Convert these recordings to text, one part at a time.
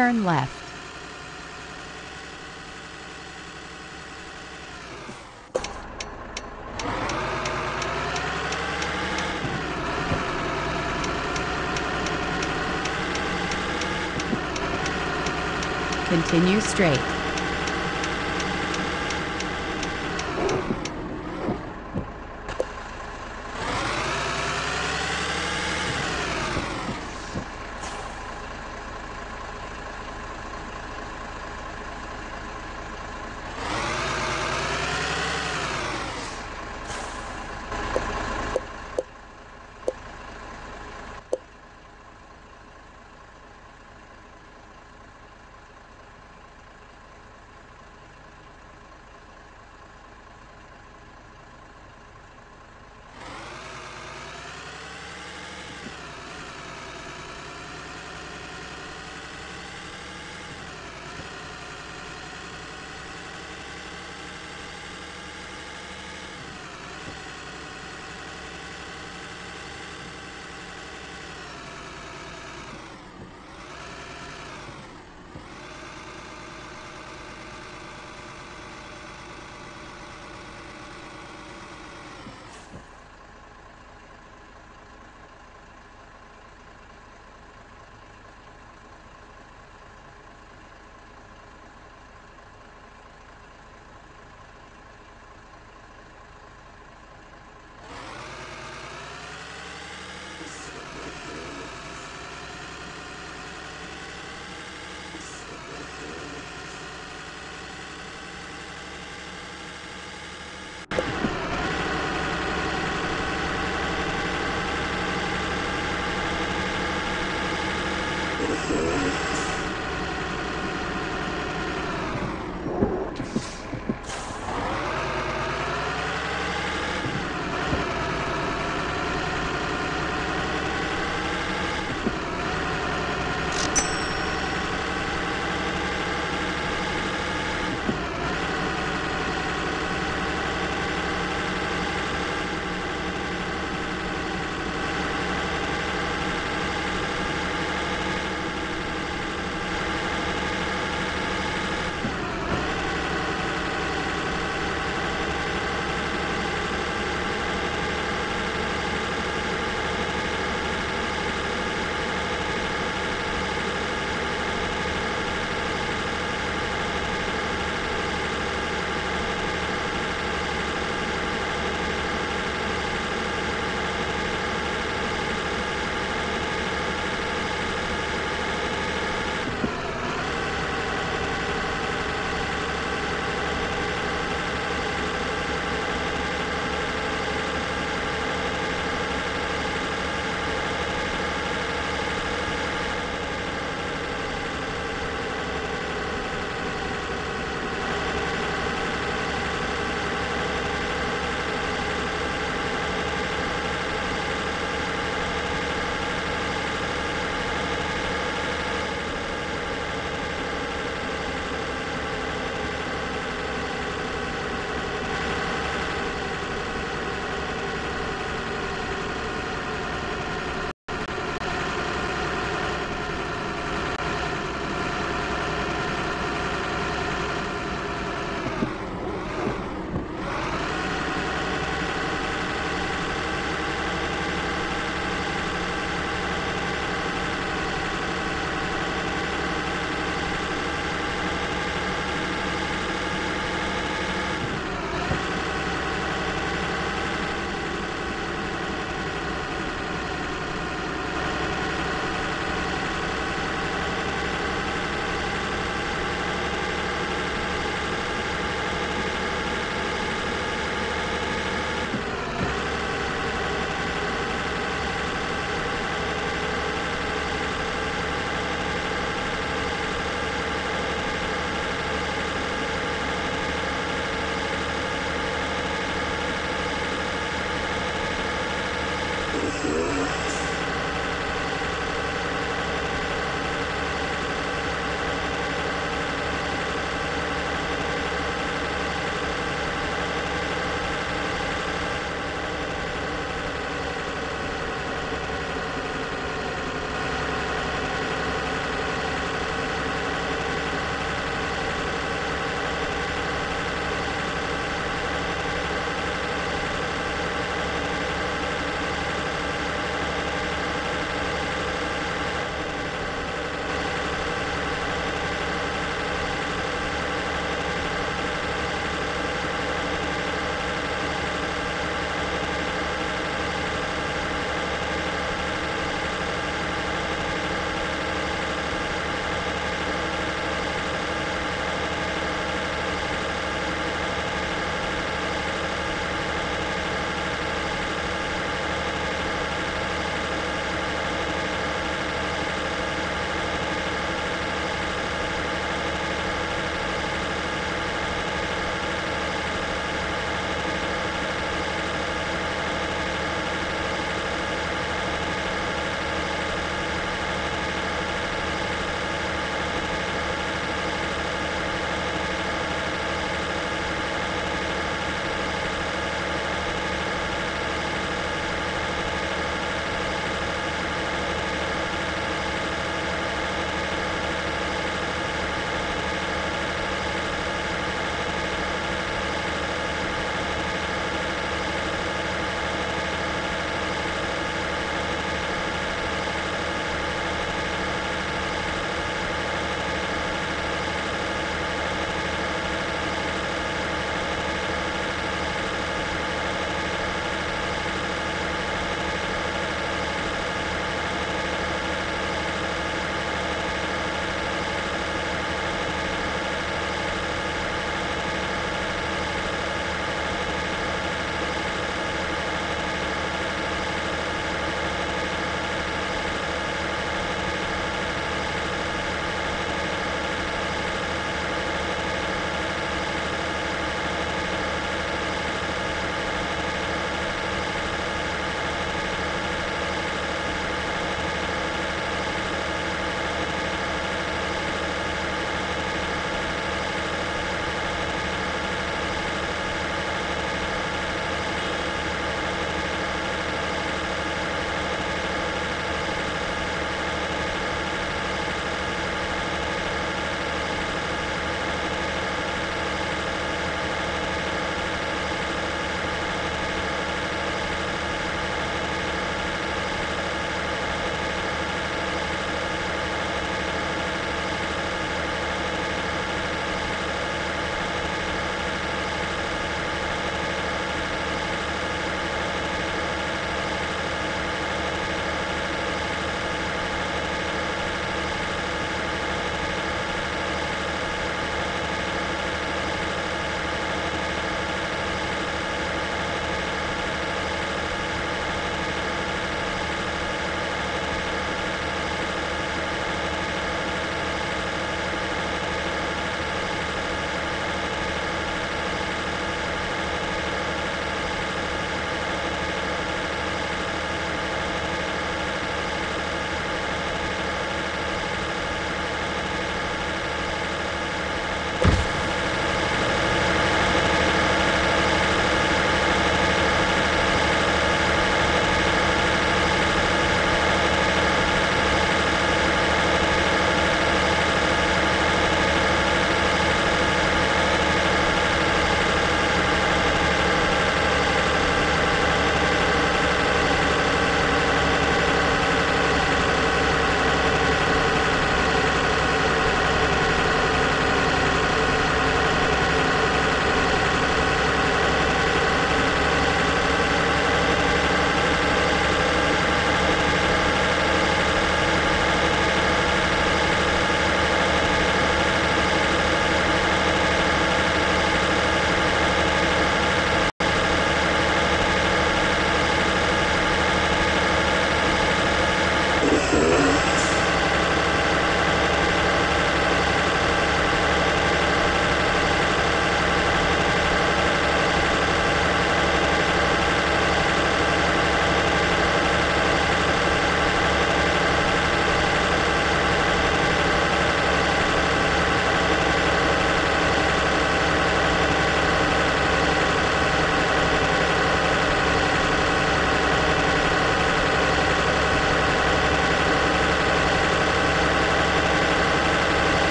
Turn left. Continue straight.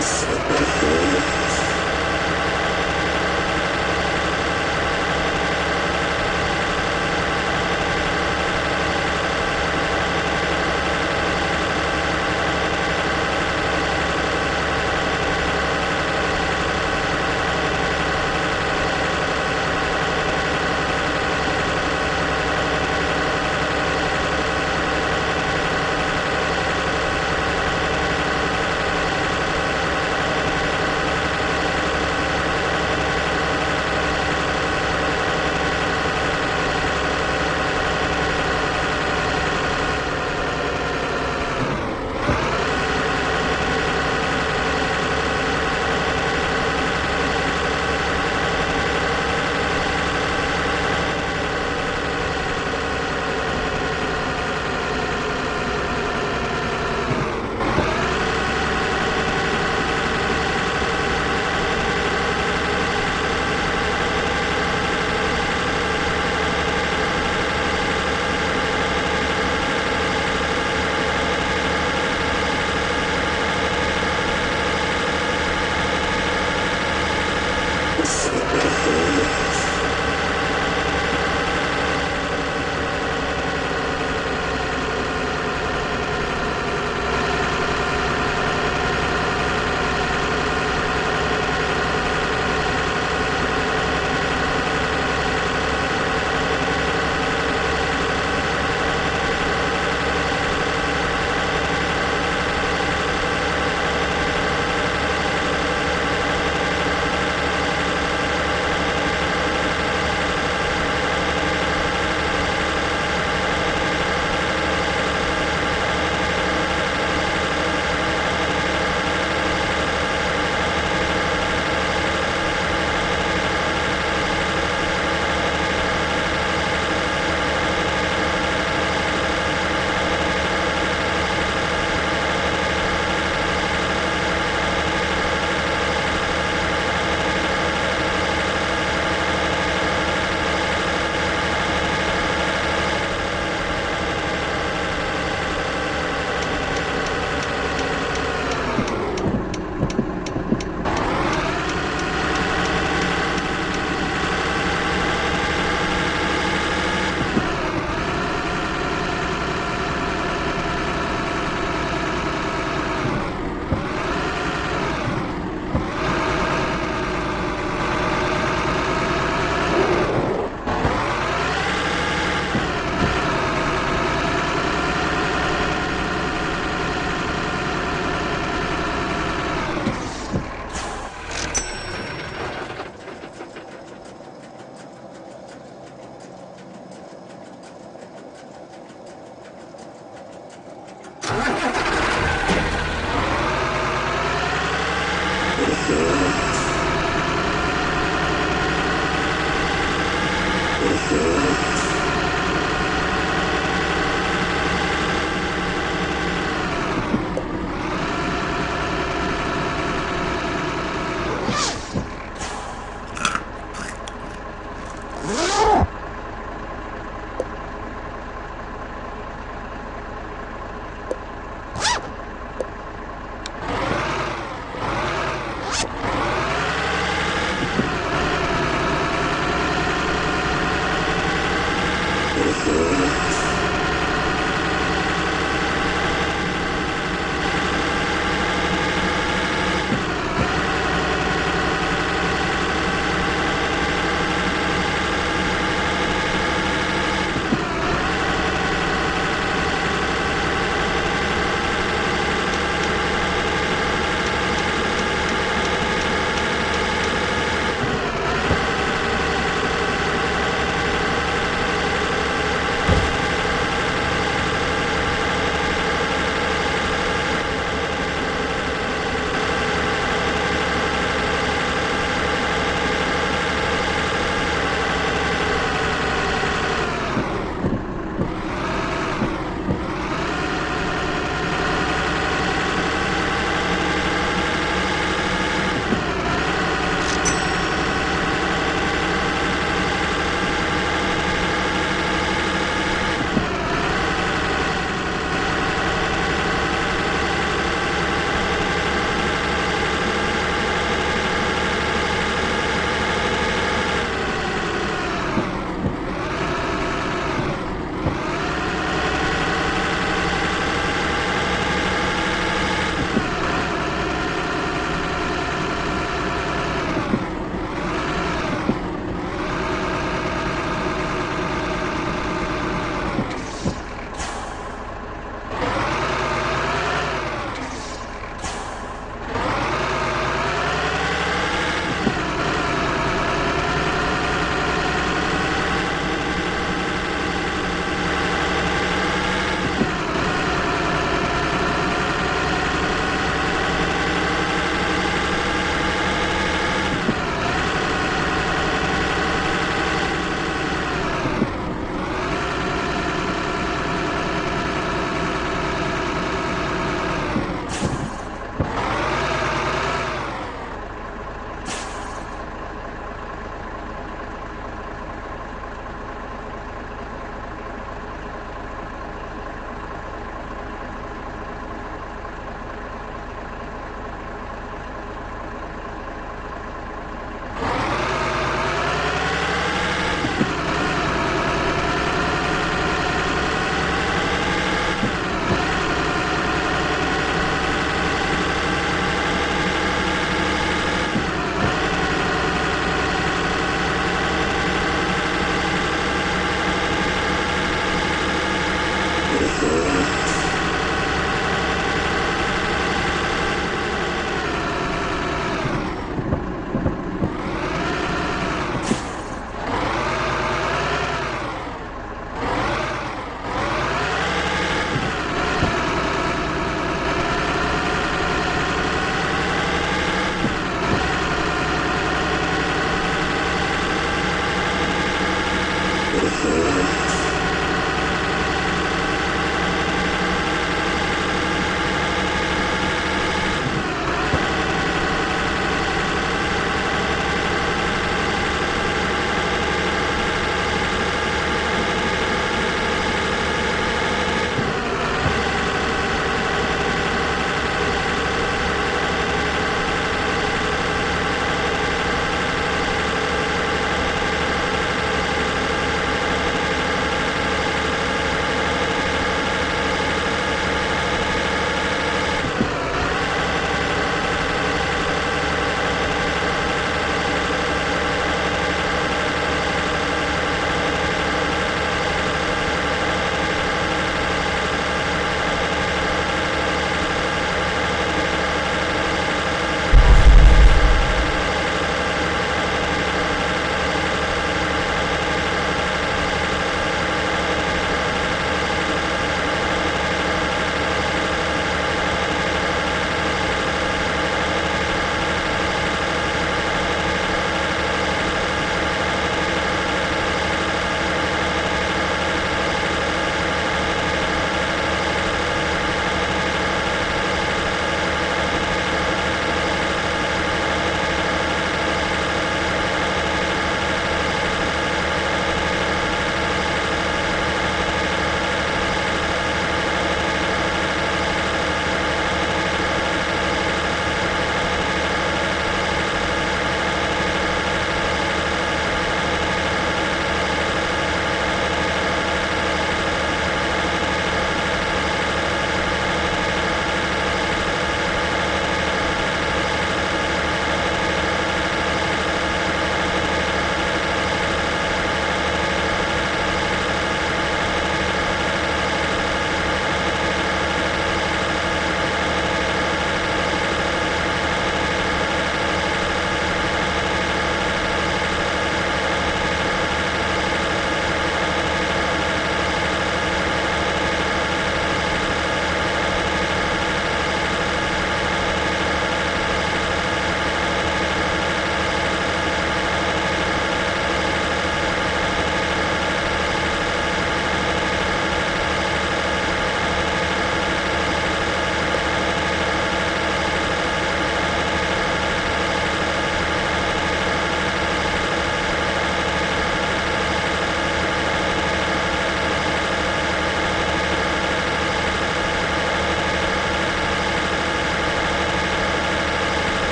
Yes.